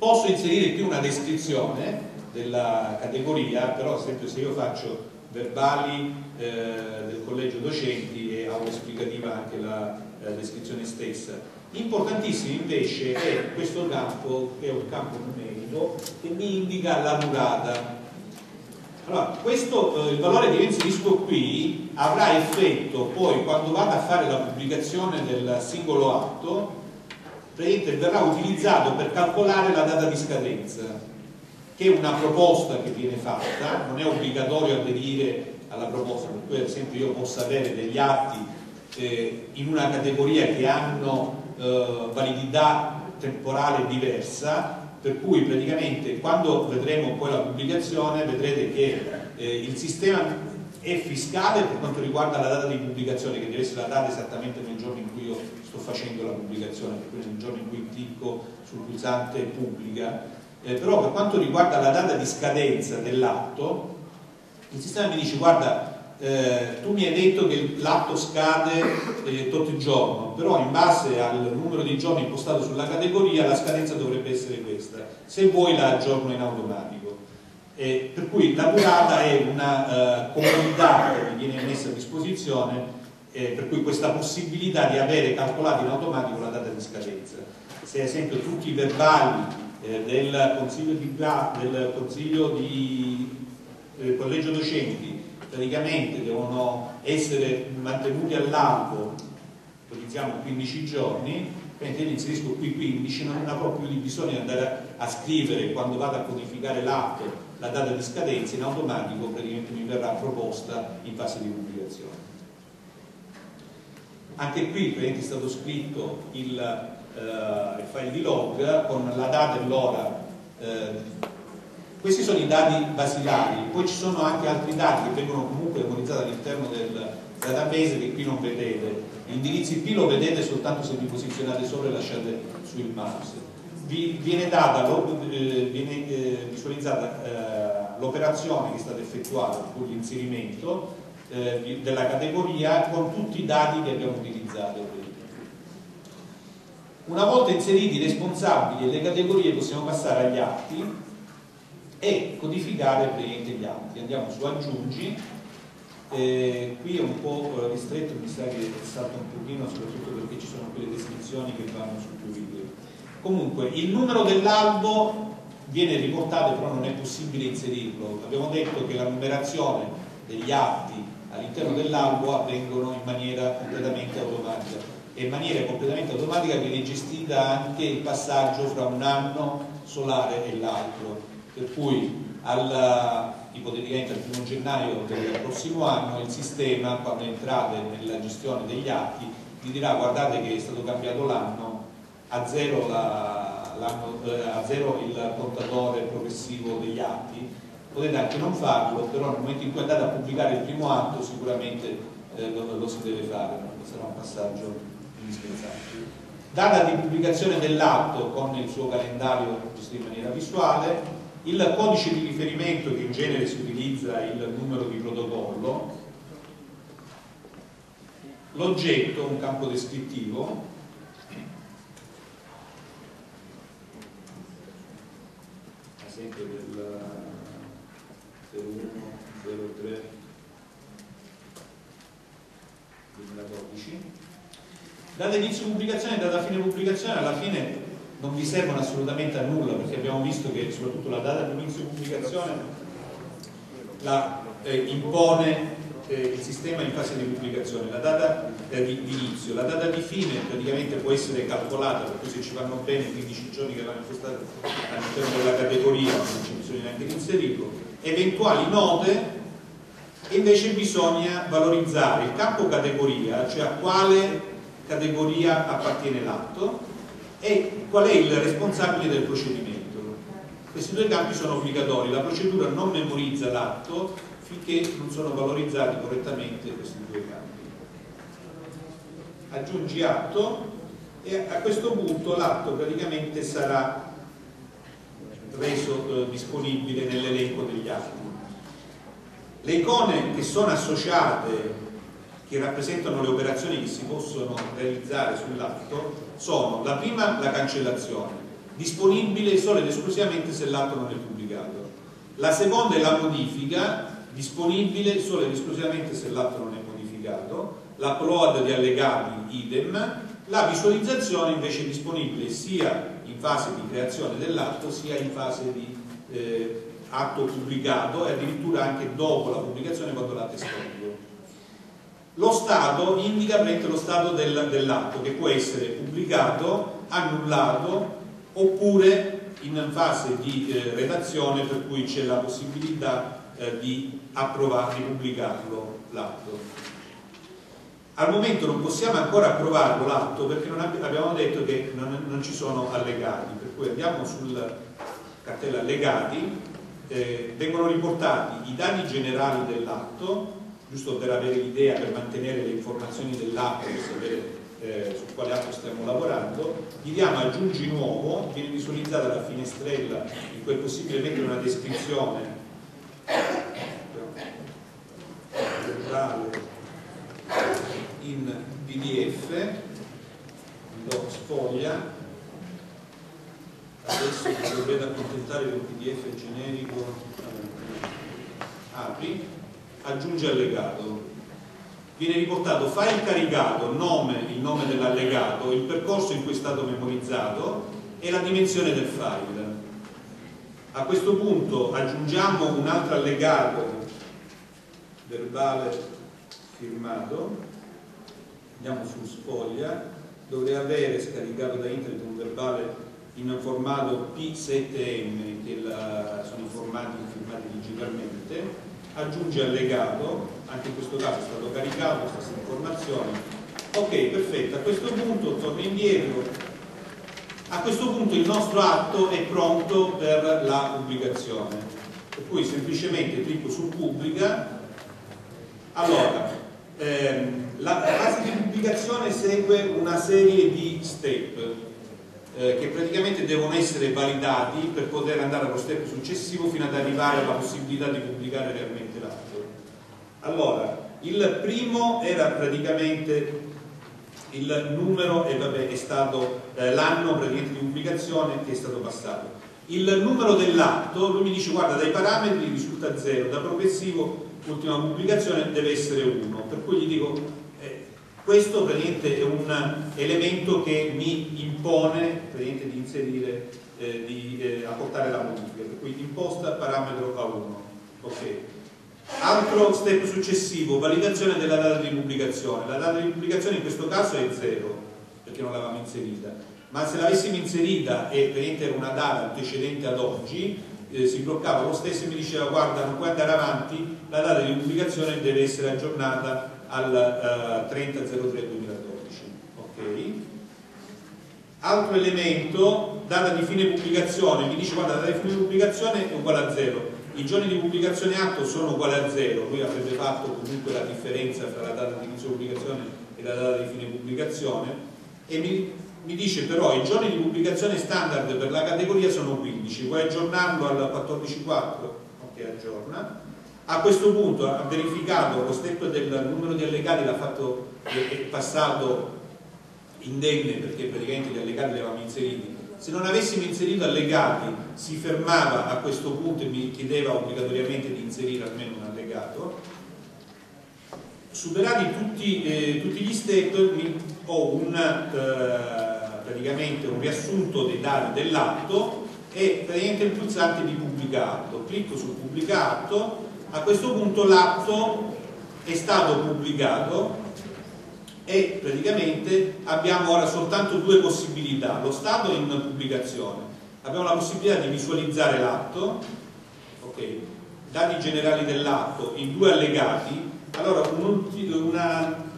posso inserire qui una descrizione della categoria, però sempre se io faccio verbali eh, del collegio docenti e autoesplicativa anche la eh, descrizione stessa. Importantissimo invece è questo campo, che è un campo numerico, che mi indica la durata. Allora, questo, eh, il valore che io inserisco qui avrà effetto poi quando vado a fare la pubblicazione del singolo atto, verrà utilizzato per calcolare la data di scadenza che è una proposta che viene fatta, non è obbligatorio aderire alla proposta, per cui ad esempio io posso avere degli atti eh, in una categoria che hanno eh, validità temporale diversa, per cui praticamente quando vedremo poi la pubblicazione vedrete che eh, il sistema è fiscale per quanto riguarda la data di pubblicazione, che deve essere la data esattamente nel giorno in cui io sto facendo la pubblicazione, cui nel giorno in cui clicco sul pulsante pubblica, eh, però per quanto riguarda la data di scadenza dell'atto, il sistema mi dice guarda eh, tu mi hai detto che l'atto scade eh, tot giorno, però in base al numero di giorni impostato sulla categoria la scadenza dovrebbe essere questa, se vuoi la aggiorno in automatico. Eh, per cui la durata è una uh, comodità che viene messa a disposizione, eh, per cui questa possibilità di avere calcolato in automatico la data di scadenza. Se ad esempio tutti i verbali eh, del consiglio di, del consiglio di del collegio docenti praticamente devono essere mantenuti all'albo ipotizziamo 15 giorni quindi io inserisco qui 15 non avrò più bisogno di andare a, a scrivere quando vado a codificare l'atto la data di scadenza in automatico praticamente mi verrà proposta in fase di pubblicazione. Anche qui praticamente è stato scritto il eh, il file di log con la data e l'ora. Eh, questi sono i dati basilari poi ci sono anche altri dati che vengono comunque memorizzati all'interno del database che qui non vedete l'indirizzo IP lo vedete soltanto se vi posizionate sopra e lasciate sul mouse. Vi viene data eh, viene eh, visualizzata eh, l'operazione che è stata effettuata con l'inserimento della categoria con tutti i dati che abbiamo utilizzato una volta inseriti i responsabili e le categorie possiamo passare agli atti e codificare gli atti. Andiamo su aggiungi, eh, qui è un po' ristretto, mi sa che salta un pochino soprattutto perché ci sono quelle descrizioni che vanno su più video. Comunque il numero dell'albo viene riportato però non è possibile inserirlo. Abbiamo detto che la numerazione degli atti all'interno dell'albo avvengono in maniera completamente automatica e in maniera completamente automatica viene gestita anche il passaggio fra un anno solare e l'altro per cui al, ipoteticamente al 1 gennaio del prossimo anno il sistema quando entrate nella gestione degli atti vi dirà guardate che è stato cambiato l'anno a zero, la, eh, a zero il contatore progressivo degli atti potete anche non farlo però nel momento in cui andate a pubblicare il primo atto sicuramente eh, lo, si deve fare sarà un passaggio indispensabili. Data di pubblicazione dell'atto con il suo calendario gestito in maniera visuale, il codice di riferimento che in genere si utilizza il numero di protocollo, l'oggetto, un campo descrittivo, esempio del 01, 03, 2012 data inizio pubblicazione data fine pubblicazione alla fine non vi servono assolutamente a nulla perché abbiamo visto che soprattutto la data di inizio pubblicazione la eh, impone eh, il sistema in fase di pubblicazione, la data eh, di, di, inizio, la data di fine praticamente può essere calcolata, per cui se ci vanno bene 15 giorni che vanno impostati all'interno della categoria non c'è bisogno neanche di inserirlo, eventuali note invece bisogna valorizzare il campo categoria, cioè a quale categoria appartiene l'atto e qual è il responsabile del procedimento. Questi due campi sono obbligatori, la procedura non memorizza l'atto finché non sono valorizzati correttamente questi due campi. Aggiungi atto e a questo punto l'atto praticamente sarà reso eh, disponibile nell'elenco degli atti. Le icone che sono associate che rappresentano le operazioni che si possono realizzare sull'atto sono la prima la cancellazione, disponibile solo ed esclusivamente se l'atto non è pubblicato. La seconda è la modifica, disponibile solo ed esclusivamente se l'atto non è modificato. L'upload di allegati idem, la visualizzazione invece è disponibile sia in fase di creazione dell'atto sia in fase di eh, atto pubblicato e addirittura anche dopo la pubblicazione quando l'atto è scaduto. Lo Stato indica lo stato del, dell'atto che può essere pubblicato, annullato oppure in fase di eh, redazione per cui c'è la possibilità eh, di approvare, di pubblicarlo l'atto. Al momento non possiamo ancora approvarlo l'atto perché abbiamo detto che non, non, ci sono allegati, per cui andiamo sul cartella allegati, eh, vengono riportati i dati generali dell'atto, giusto per avere l'idea, per mantenere le informazioni dell'atto, per sapere eh, su quale atto stiamo lavorando, gli diamo aggiungi nuovo, viene visualizzata la finestrella in cui è possibile mettere una descrizione. In pdf lo sfoglia adesso vi dovete accontentare di un pdf generico apri aggiunge allegato viene riportato file caricato, nome, il nome dell'allegato, il percorso in cui è stato memorizzato e la dimensione del file. A questo punto aggiungiamo un altro allegato verbale firmato, andiamo su sfoglia, dovrei avere scaricato da internet un verbale in formato P7M che la, sono formati firmati digitalmente aggiunge allegato, anche in questo caso è stato caricato, stessa informazione. Ok, perfetto, a questo punto torno indietro. A questo punto il nostro atto è pronto per la pubblicazione. Per cui semplicemente clicco su pubblica. Allora, ehm, la fase di pubblicazione segue una serie di step eh, che praticamente devono essere validati per poter andare allo step successivo fino ad arrivare alla possibilità di pubblicare realmente. Allora, il primo era praticamente il numero e vabbè, è stato eh, l'anno praticamente di pubblicazione che è stato passato. Il numero dell'atto, lui mi dice guarda dai parametri risulta 0, da progressivo l'ultima pubblicazione deve essere 1, per cui gli dico questo praticamente è un elemento che mi impone di inserire, eh, di eh, apportare la modifica, per cui imposta parametro A1. Okay. Altro step successivo, validazione della data di pubblicazione. La data di pubblicazione in questo caso è 0, perché non l'avevamo inserita, ma se l'avessimo inserita e praticamente era una data antecedente ad oggi, eh, si bloccava lo stesso e mi diceva guarda non puoi andare avanti, la data di pubblicazione deve essere aggiornata al uh, 30.03.2012. Okay. Altro elemento, data di fine pubblicazione, mi dice guarda la data di fine pubblicazione è uguale a 0, i giorni di pubblicazione atto sono uguali a 0, lui avrebbe fatto comunque la differenza tra la data di inizio pubblicazione e la data di fine pubblicazione. E mi, mi dice però i giorni di pubblicazione standard per la categoria sono 15, vuoi aggiornarlo al 14.4? Ok, aggiorna. A questo punto ha verificato lo step del numero di allegati l'ha fatto, è passato indenne perché praticamente gli allegati li avevamo inseriti se non avessimo inserito allegati si fermava a questo punto e mi chiedeva obbligatoriamente di inserire almeno un allegato. Superati tutti, eh, tutti gli step ho un, eh, praticamente un riassunto dei dati dell'atto e praticamente il pulsante di pubblicato clicco su pubblicato a questo punto l'atto è stato pubblicato e praticamente abbiamo ora soltanto due possibilità, lo stato in pubblicazione, abbiamo la possibilità di visualizzare l'atto, okay. dati generali dell'atto in due allegati, allora un, una